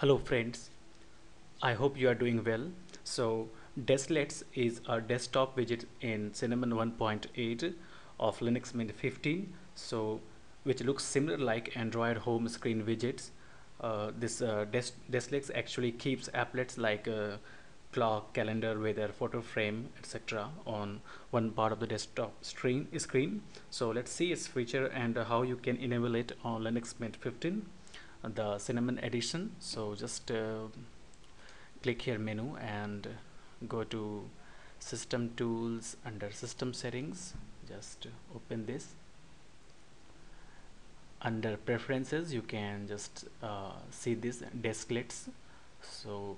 Hello friends, I hope you are doing well. So Desklets is a desktop widget in Cinnamon 1.8 of Linux Mint 15 so which looks similar like Android home screen widgets. Uh, this uh, Des Desklets actually keeps applets like uh, clock, calendar, weather, photo frame, etc. on one part of the desktop screen. screen. So let's see its feature and how you can enable it on Linux Mint 15 the cinnamon edition so just uh, click here menu and go to system tools under system settings. Just open this. Under preferences you can just uh, see this desklets so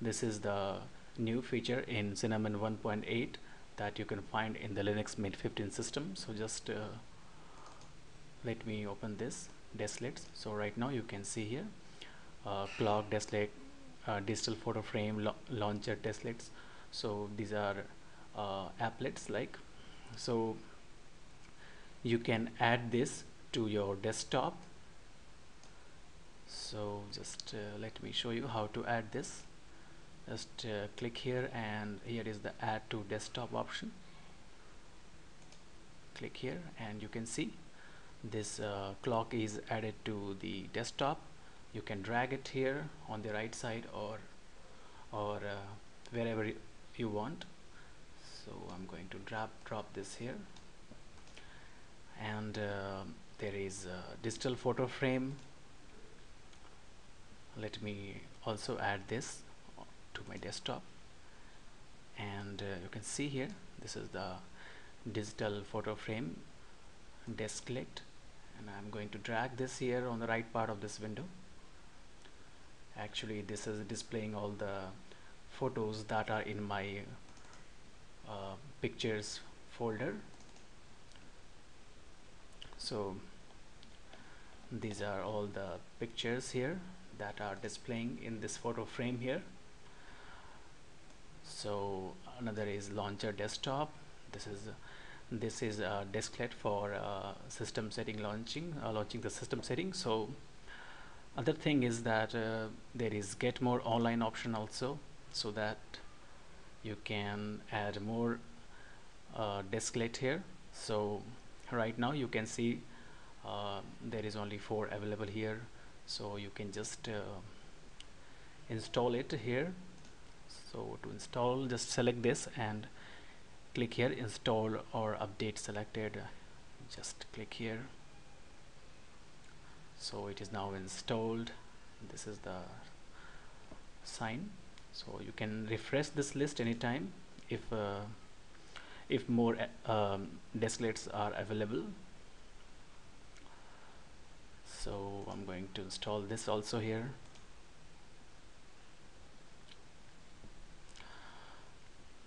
this is the new feature in cinnamon 1.8 that you can find in the linux mint 15 system. So just uh, let me open this desklets so right now you can see here uh, clock desklet uh, digital photo frame launcher desklets so these are uh, applets like. So you can add this to your desktop. So just uh, let me show you how to add this. Just uh, click here and here is the add to desktop option. Click here and you can see this uh, clock is added to the desktop. You can drag it here on the right side or or uh, wherever you want. So I'm going to drop drop this here. And uh, there is a digital photo frame. Let me also add this to my desktop. And uh, you can see here this is the digital photo frame Desklets and I'm going to drag this here on the right part of this window. Actually this is displaying all the photos that are in my uh, pictures folder. So these are all the pictures here that are displaying in this photo frame here. So another is launcher desktop. This is this is a desklet for uh, system setting launching uh, launching the system setting. So other thing is that uh, there is get more online option also so that you can add more uh, desklet here. So right now you can see uh, there is only four available here. So you can just uh, install it here. So to install just select this and click here install or update selected. Just click here. So it is now installed. This is the sign. So you can refresh this list anytime if uh, if more uh, um, desklets are available. So I'm going to install this also here.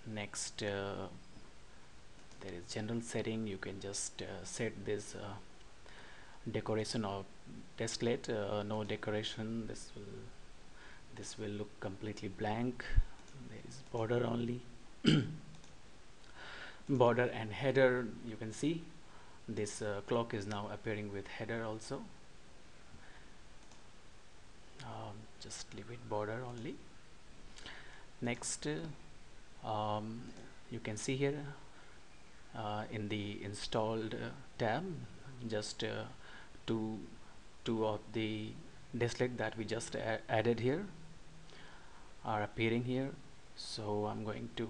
Next uh, there is general setting you can just uh, set this uh, decoration of desklet uh, no decoration this will this will look completely blank. There is border only. Border and header you can see. This uh, clock is now appearing with header also. Um, just leave it border only. Next uh, um, you can see here in the installed uh, tab just uh, two two of the desklet that we just added here are appearing here. So I'm going to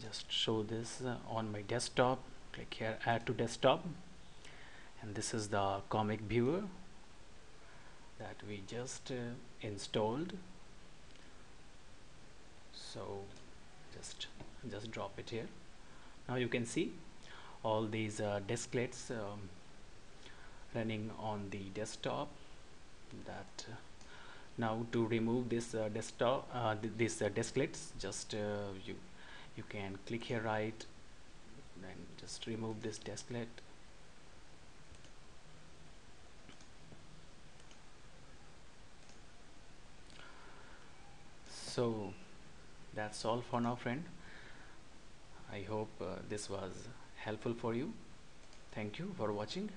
just show this uh, on my desktop. Click here add to desktop. And this is the comic viewer that we just uh, installed. So just just drop it here now you can see all these uh, desklets um, running on the desktop that uh, now to remove this uh, desktop uh, th this uh, desklets just uh, you you can click here right and just remove this desklet so that's all for now friend I hope uh, this was helpful for you. Thank you for watching